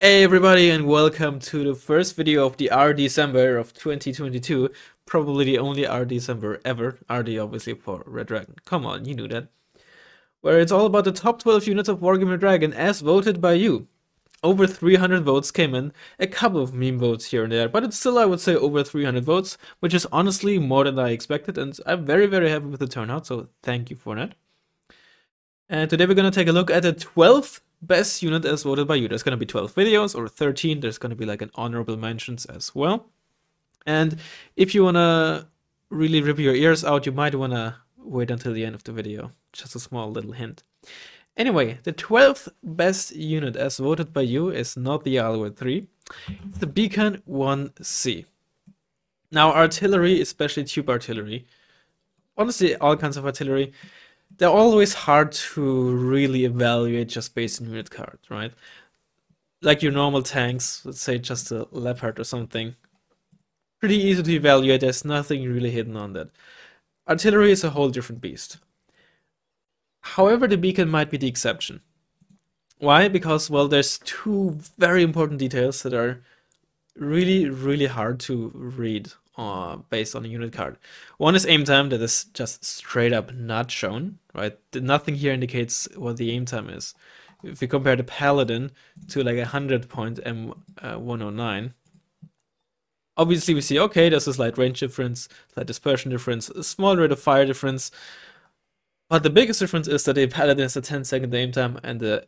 Hey everybody and welcome to the first video of the RDCember of 2022. Probably the only RDCember ever. RD obviously for Red Dragon. Come on, you knew that. Where it's all about the top 12 units of Wargame Red Dragon as voted by you. Over 300 votes came in, a couple of meme votes here and there, but it's still I would say over 300 votes, which is honestly more than I expected and I'm very very happy with the turnout, so thank you for that. And today we're gonna take a look at the 12th best unit as voted by you. There's gonna be 12 videos or 13. There's gonna be like an honorable mentions as well. And if you wanna really rip your ears out, you might wanna wait until the end of the video. Just a small little hint. Anyway, the 12th best unit as voted by you is not the Alouette 3, it's the Bkan 1C. Now artillery, especially tube artillery, honestly all kinds of artillery, they're always hard to really evaluate just based on unit card, right? Like your normal tanks, let's say just a Leopard or something. Pretty easy to evaluate, there's nothing really hidden on that. Artillery is a whole different beast. However, the Bkan might be the exception. Why? Because, well, there's two very important details that are really, really hard to read uh, based on a unit card. One is aim time that is just straight up not shown, right? Nothing here indicates what the aim time is. If we compare the Paladin to like a 100 point M109, uh, obviously we see, okay, there's a slight range difference, slight dispersion difference, a small rate of fire difference, but the biggest difference is that the Paladin has a 10 second aim time and the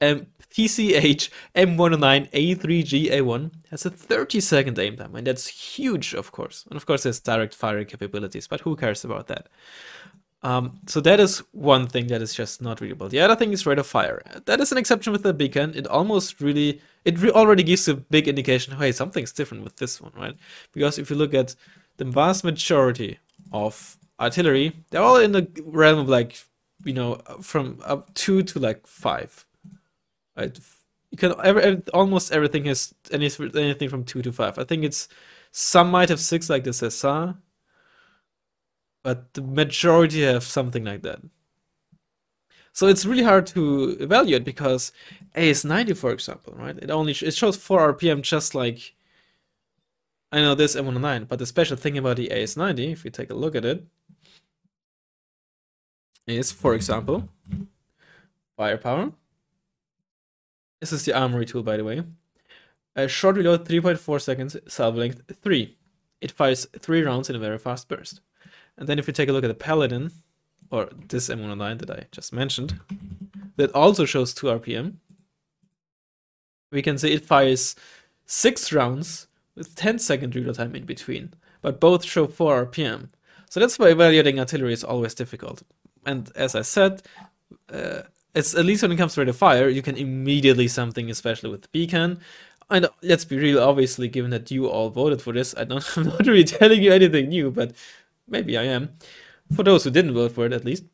um, PCH M109A3G A1 has a 30 second aim time, and that's huge, of course. And of course, there's direct fire capabilities, but who cares about that? Um, so that is one thing that is just not readable. The other thing is rate of fire. That is an exception with the Bkan. It almost really, it re already gives a big indication, hey, something's different with this one, right? Because if you look at the vast majority of artillery, they're all in the realm of like, you know, from up two to like five Right? You can every, almost everything has any, anything from two to five. I think it's some might have six like the Caesar, but the majority have something like that. So it's really hard to evaluate because AS90, for example, right? It only it shows 4 RPM just like I know this M109, but the special thing about the AS90, if you take a look at it, is, for example, firepower. This is the armory tool, by the way. A short reload, 3.4 seconds, salvo length 3. It fires 3 rounds in a very fast burst. And then if you take a look at the Paladin, or this M109 that I just mentioned, that also shows 2 RPM. We can see it fires 6 rounds with 10 second reload time in between, but both show 4 RPM. So that's why evaluating artillery is always difficult. And as I said, uh, it's at least when it comes to rate of fire, you can immediately something, especially with the Bkan. And let's be real, obviously, given that you all voted for this, I don't, I'm not really telling you anything new, but maybe I am. For those who didn't vote for it, at least.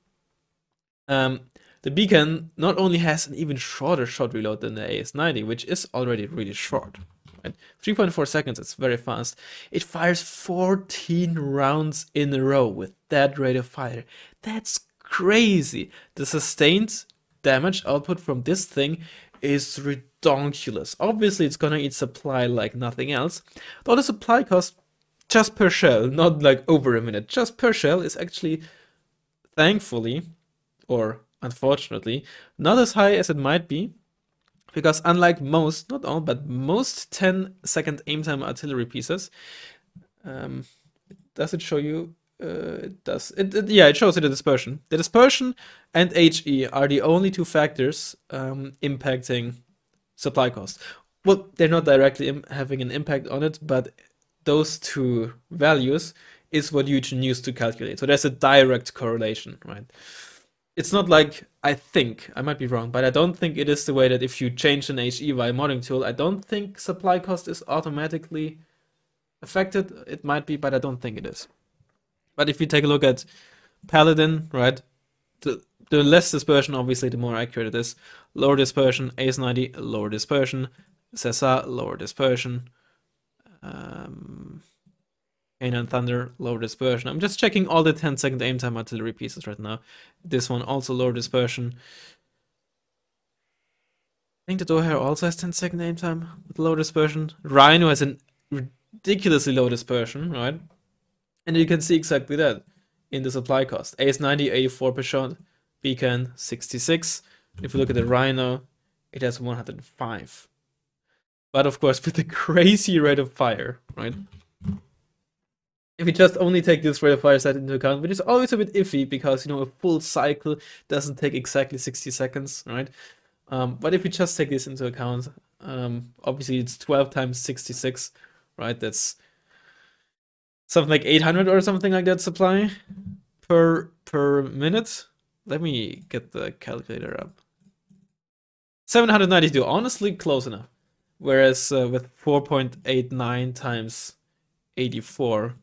Um, the Bkan not only has an even shorter shot reload than the AS90, which is already really short. Right? 3.4 seconds, it's very fast. It fires 14 rounds in a row with that rate of fire. That's crazy. The sustained damage output from this thing is redonkulous. Obviously, it's gonna eat supply like nothing else. Though the supply cost just per shell, not like over a minute, just per shell is actually, thankfully, or unfortunately, not as high as it might be. Because unlike most, not all, but most 10 second aim time artillery pieces, um, does it show you uh, it does. It, it, yeah, it shows you the dispersion. The dispersion and HE are the only two factors um, impacting supply cost. Well, they're not directly having an impact on it, but those two values is what you can use to calculate. So there's a direct correlation, right? It's not like I think I might be wrong, but I don't think it is the way that if you change an HE via modeling tool, I don't think supply cost is automatically affected. It might be, but I don't think it is. But if you take a look at Paladin, right, the, the less dispersion, obviously, the more accurate it is. Lower dispersion, AS90, lower dispersion. Caesar, lower dispersion. Um, Thunder, lower dispersion. I'm just checking all the 10 second aim time artillery pieces right now. This one also lower dispersion. I think the Dohair also has 10 second aim time with low dispersion. Rhino has a ridiculously low dispersion, right? And you can see exactly that in the supply cost. AS90, 84 per shot, Bkan 66. If you look at the Rhino, it has 105. But of course, with the crazy rate of fire, right? If we just only take this rate of fire set into account, which is always a bit iffy because, you know, a full cycle doesn't take exactly 60 seconds, right? Um, but if we just take this into account, um, obviously it's 12 times 66, right? That's something like 800 or something like that supply per per minute. Let me get the calculator up. 792, honestly close enough. Whereas uh, with 4.89 times 84,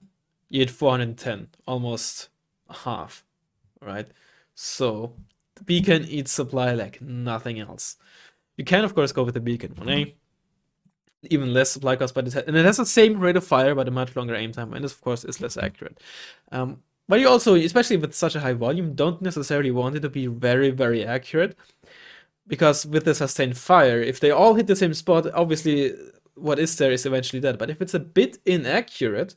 you had 410, almost half, right? So the Bkan eats supply like nothing else. You can of course go with the Bkan 1A, even less supply cost, but it has, and it has the same rate of fire but a much longer aim time, and this of course is less accurate. Um, but you also, especially with such a high volume, don't necessarily want it to be very, very accurate. Because with the sustained fire, if they all hit the same spot, obviously what is there is eventually dead. But if it's a bit inaccurate,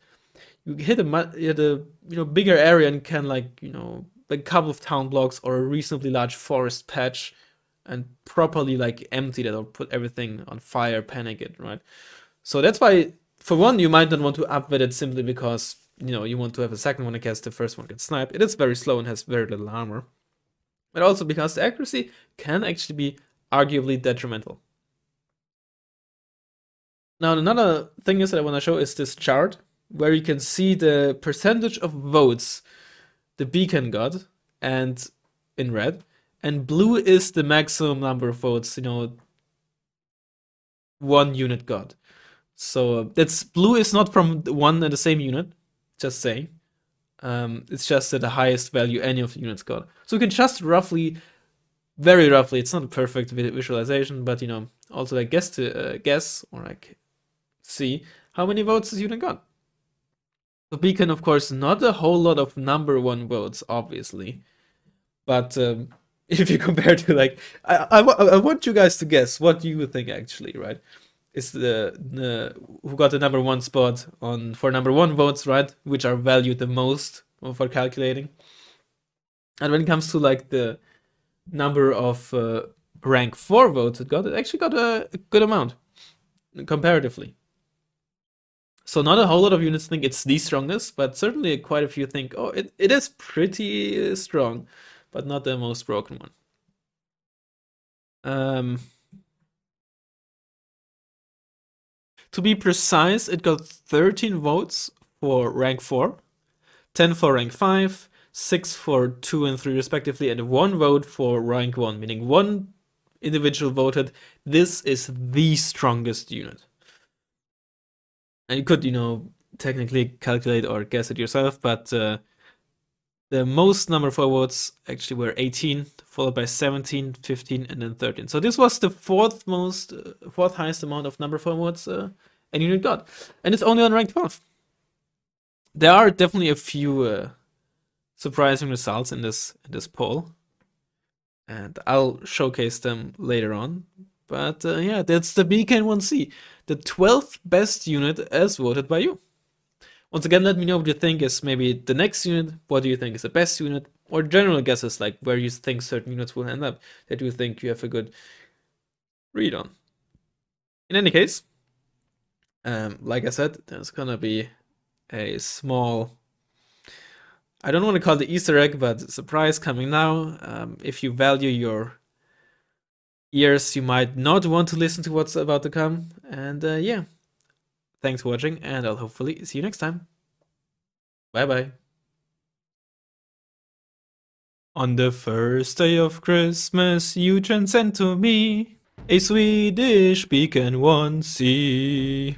you hit a, hit a you know bigger area and can like you know like a couple of town blocks or a reasonably large forest patch and properly like empty that or put everything on fire, panic it, right? So that's why for one you might not want to upvet it simply because you know, you want to have a second one in case the first one gets sniped. It is very slow and has very little armor. But also because the accuracy can actually be arguably detrimental. Now another thing is that I want to show is this chart where you can see the percentage of votes the Bkan got and in red and blue is the maximum number of votes you know one unit got so uh, that's blue is not from one and the same unit just saying. Um, it's just the highest value any of the units got. So you can just roughly, very roughly, it's not a perfect visualization, but you know, also like guess to uh, guess or like see how many votes this unit got. The Bkan, of course, not a whole lot of number one votes, obviously, but um, if you compare to like, I, I, I want you guys to guess what you think actually, right? is the, the who got the number one spot on for number one votes, right? Which are valued the most for calculating. And when it comes to like the number of uh, rank four votes it got, it actually got a, a good amount comparatively. So not a whole lot of units think it's the strongest, but certainly quite a few think, oh, it, it is pretty strong, but not the most broken one. Um, To be precise, it got 13 votes for rank 4, 10 for rank 5, 6 for 2 and 3 respectively, and 1 vote for rank 1, meaning one individual voted, this is the strongest unit. And you could, you know, technically calculate or guess it yourself, but uh, the most number of votes actually were 18, followed by 17, 15, and then 13. So this was the fourth most, uh, fourth highest amount of number of votes uh, any unit got, and it's only on rank 12. There are definitely a few uh, surprising results in this in this poll, and I'll showcase them later on. But uh, yeah, that's the Bkan 1C, the 12th best unit as voted by you. Once again, let me know what you think is maybe the next unit, what do you think is the best unit, or general guesses like where you think certain units will end up that you think you have a good read on. In any case, um, like I said, there's gonna be a small I don't want to call it the Easter egg, but surprise coming now. Um, if you value your ears, you might not want to listen to what's about to come. And uh, yeah, thanks for watching, and I'll hopefully see you next time. Bye bye. On the first day of Christmas, you transcend to me a Swedish Bkan 1C.